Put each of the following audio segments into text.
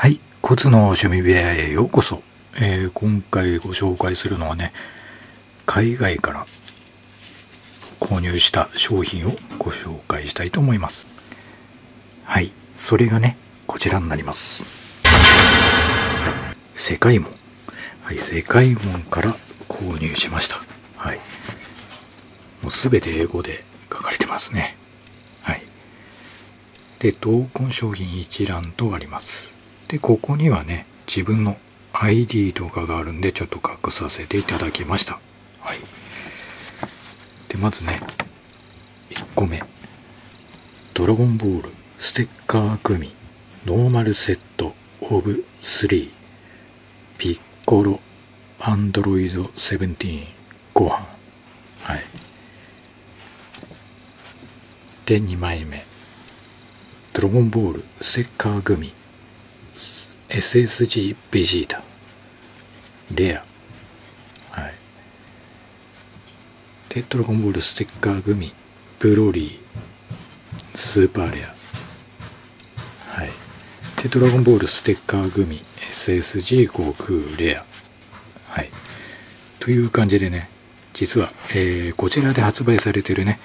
はい、コツの趣味部屋へようこそ、えー、今回ご紹介するのはね海外から購入した商品をご紹介したいと思います。はいそれがねこちらになります。世界門。はい世界門から購入しました。はい。もう全て英語で書かれてますね。はい。で同梱商品一覧とあります。でここにはね自分の ID とかがあるんでちょっと隠させていただきました。はい。でまずね1個目。ドラゴンボールステッカー組。ノーマルセットオブ3ピッコロアンドロイド17ご飯。はい。で2枚目。ドラゴンボールステッカー組 SSG ベジータレアはいでドラゴンボールステッカーグミブロリースーパーレアはいでドラゴンボールステッカーグミ SSG 航空レアはいという感じでね。実は、えー、こちらで発売されてるね、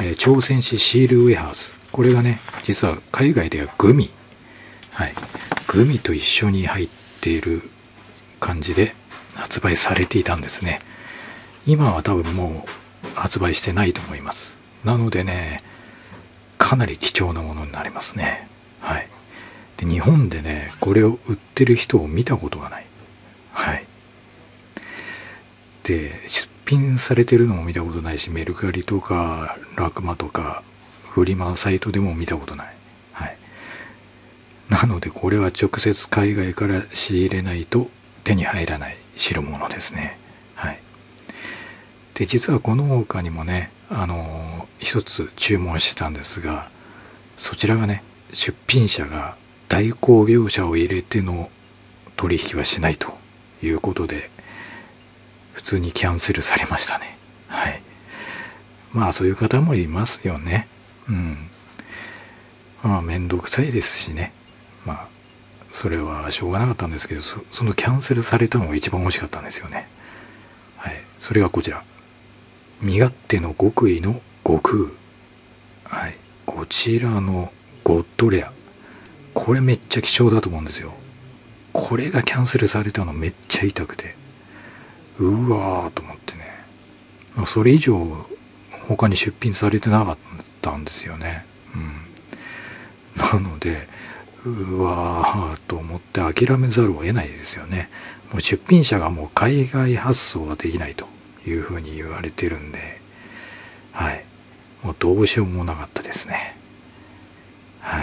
えー、挑戦士シールウェハース。これがね実は海外ではグミ。はいグミと一緒に入っている感じで発売されていたんですね。今は多分もう発売してないと思います。なのでねかなり貴重なものになりますね。はい。で日本でねこれを売ってる人を見たことがない。はい。で出品されてるのも見たことないしメルカリとかラクマとかフリマサイトでも見たことない。なのでこれは直接海外から仕入れないと手に入らない代物ですね。はい。で、実はこの他にもね、あのー、一つ注文してたんですが、そちらがね、出品者が代行業者を入れての取引はしないということで、普通にキャンセルされましたね。はい。まあそういう方もいますよね。うん。まあ面倒くさいですしね。まあそれはしょうがなかったんですけどそのキャンセルされたのが一番欲しかったんですよね。はい。それがこちら。身勝手の極意の悟空。はい。こちらのゴッドレア。これめっちゃ貴重だと思うんですよ。これがキャンセルされたのめっちゃ痛くて。うわーと思ってね。それ以上他に出品されてなかったんですよね。うん。なのでうわーと思って諦めざるを得ないですよね。もう出品者がもう海外発送はできないというふうに言われてるんで、はい。もうどうしようもなかったですね。はい。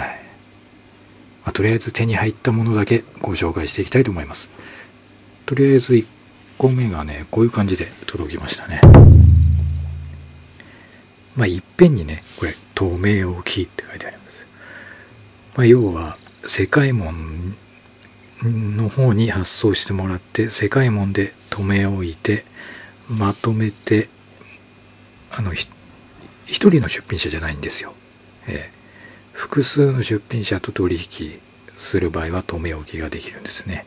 まあ、とりあえず手に入ったものだけご紹介していきたいと思います。とりあえず1個目がね、こういう感じで届きましたね。まあ、いっぺんにね、これ、透明置きって書いてあります。まあ、要は、世界門の方に発送してもらって世界門で止め置いてまとめてあの一人の出品者じゃないんですよ、えー、複数の出品者と取引する場合は止め置きができるんですね。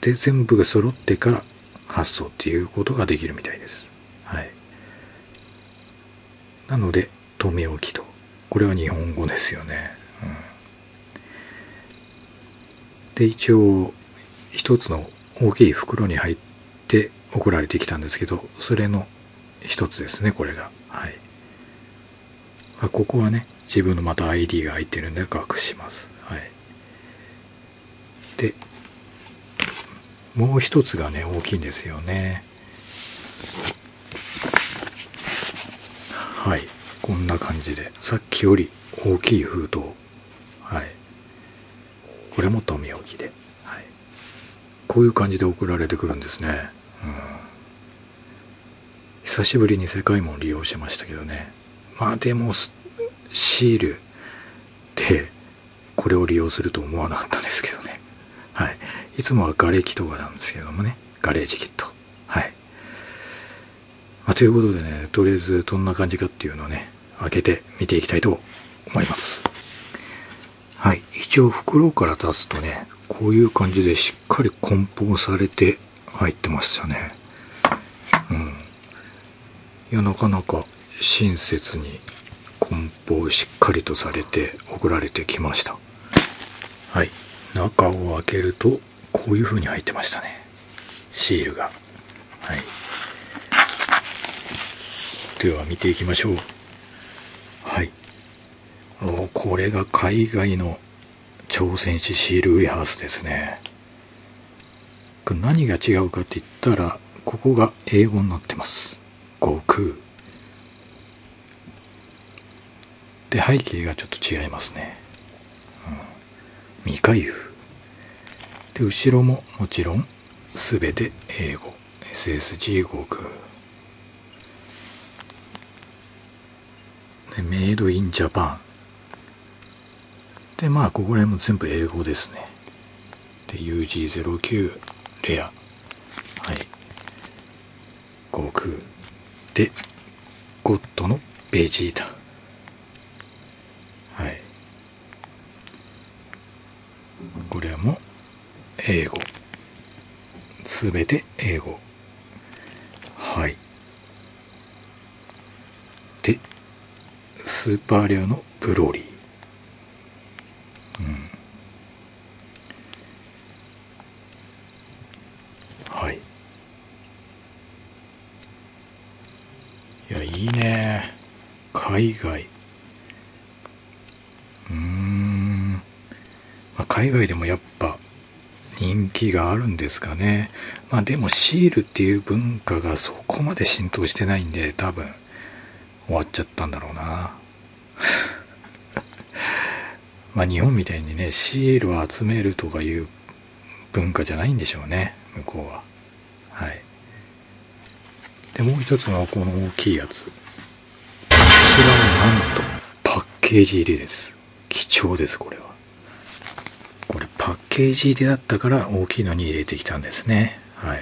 で全部が揃ってから発送っていうことができるみたいです。はい。なので止め置きと。これは日本語ですよね、うん。で一応一つの大きい袋に入って送られてきたんですけどそれの一つですねこれが。はい。あここはね自分のまた ID が入ってるんで隠します。はい。でもう一つがね大きいんですよね。はい。こんな感じで。さっきより大きい封筒。はい。これも富置で、はい、こういう感じで送られてくるんですね、うん、久しぶりに世界も利用しましたけどね。まあでもシールでこれを利用すると思わなかったですけどね。はい。いつもはガレキとかなんですけどもね。ガレージキット。はい、まあ、ということでねとりあえずどんな感じかっていうのをね開けて見ていきたいと思います。はい。一応袋から出すとねこういう感じでしっかり梱包されて入ってましたね。うん。いやなかなか親切に梱包しっかりとされて送られてきました。はい。中を開けるとこういう風に入ってましたね。シールが。はい。では見ていきましょう。おこれが海外の挑戦士シールウェハースですね。何が違うかって言ったらここが英語になってます。悟空。で背景がちょっと違いますね、うん、未開封。で後ろももちろん全て英語。SSG 航空。でメイドインジャパン。でまあここら辺も全部英語ですね。で UG09 レア。はい。航空でゴッドのベジータはい。これも英語。すべて英語。はい。でスーパーレアのブローリーうんはいいやいいね海外うんまあ海外でもやっぱ人気があるんですかね。まあでもシールっていう文化がそこまで浸透してないんで多分終わっちゃったんだろうな。まあ日本みたいにねシールを集めるとかいう文化じゃないんでしょうね向こうは。はい。でもう一つがこの大きいやつ。こちらはなんとパッケージ入りです。貴重ですこれは。パッケージ入りだったから大きいのに入れてきたんですね。はい。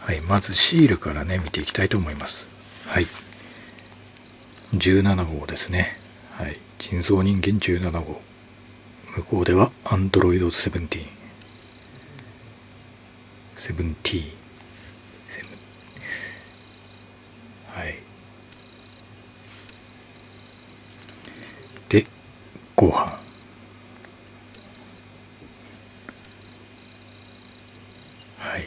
はい、まずシールからね見ていきたいと思います。はい。17号ですね。はい。人造人間17号。向こうでは Android 17 17はい。でご飯。はい。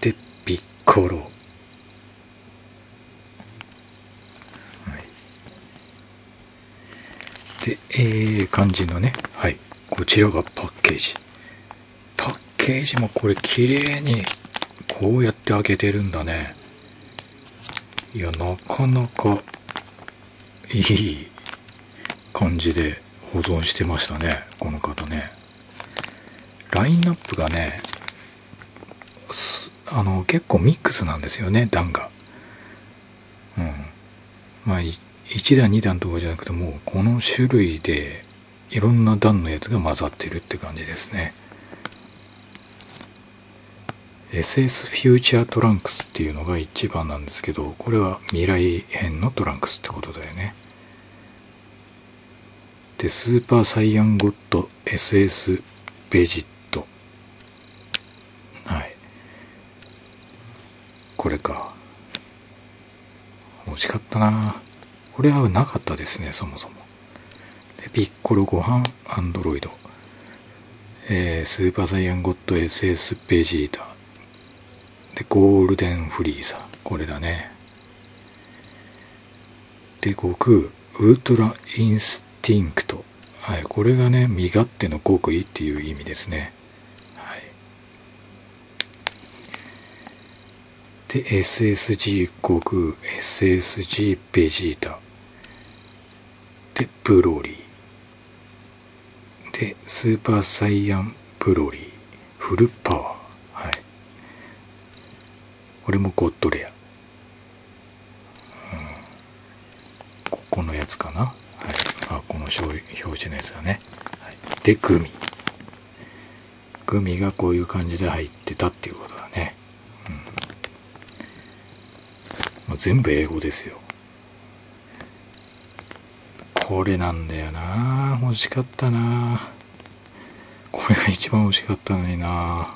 でピッコロ。はい。で、えー、感じのね、はい、こちらがパッケージ。ケージもこれ綺麗にこうやって開けてるんだね。いや、なかなかいい感じで保存してましたね、この方ね。ラインナップがね、あの、結構ミックスなんですよね、段が。うん。まあ、1段2段とかじゃなくてもうこの種類でいろんな段のやつが混ざってるって感じですね SS フューチャートランクスっていうのが一番なんですけどこれは未来編のトランクスってことだよねでスーパーサイヤンゴッド SS ベジットはいこれか惜しかったなこれはなかったですね、そもそも。でピッコロご飯アンドロイド。えー、スーパーサイヤンゴッド SS ベジータ。で、ゴールデンフリーザ。これだね。で、悟空、 Ultra Instinct。はい、これがね、身勝手の極意っていう意味ですね。はい。で、SSG 悟空、SSG ベジータ。でブロリーで Super Saiyan Broly Full Powerこれもゴッドレア、うん、ここのやつかな。はい。あこの表示のやつだね、はい、でグミ。グミがこういう感じで入ってたっていうことだね、うん。まあ、全部英語ですよ。これなんだよな。欲しかったな。これが一番欲しかったのにな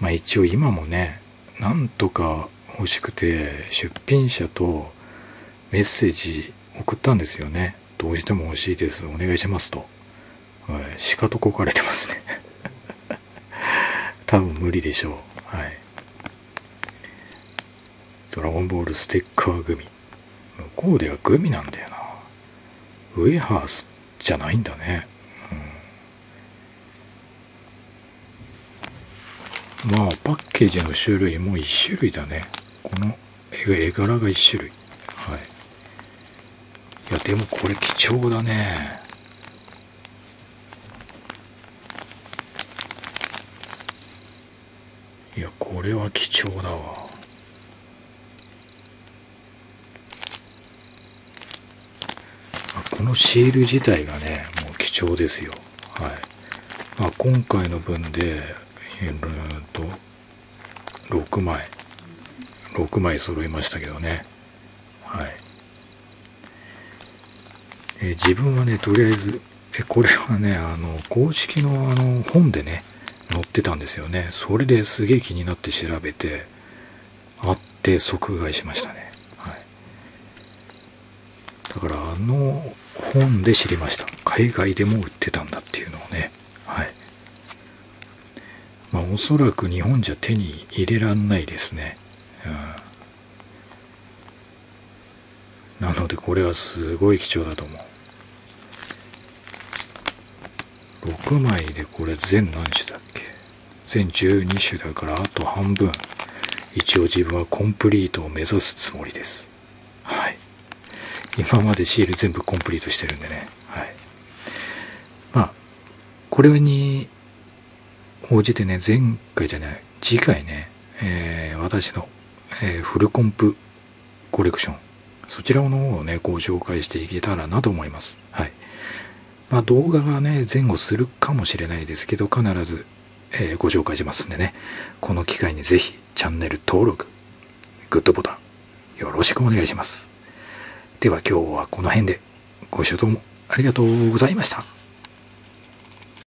まあ一応今もねなんとか欲しくて出品者とメッセージ送ったんですよね。どうしても欲しいです。お願いしますと、はい、しかとこかれてますね。多分無理でしょう。はい。ドラゴンボールステッカーグミ。向こうではグミなんだよな。ウエハースじゃないんだね、うん、まあパッケージの種類も1種類だね。この絵柄が1種類。はい。いやでもこれ貴重だね。いやこれは貴重だわ。このシール自体がねもう貴重ですよ。はい。まあ、今回の分で、と6枚。6枚揃いましたけどね。はい。え自分はねとりあえずえこれはねあの公式のあの本でね載ってたんですよね。それですげえ気になって調べてあって即買いしましたね、はい、だからあの本で知りました。海外でも売ってたんだっていうのをね。はい。まあおそらく日本じゃ手に入れらんないですね、うん。なのでこれはすごい貴重だと思う。6枚でこれ全何種だっけ？全12種だからあと半分。一応自分はコンプリートを目指すつもりです。はい。今までシール全部コンプリートしてるんでね。はい。まあこれに応じてね前回じゃない次回ね、えー、私の、えー、フルコンプコレクションそちらの方をね、ご紹介していけたらなと思います。はい。まあ動画がね、前後するかもしれないですけど、必ず、えー、ご紹介しますんでね、この機会にぜひチャンネル登録、グッドボタン、よろしくお願いします。では今日はこの辺でご視聴どうもありがとうございました。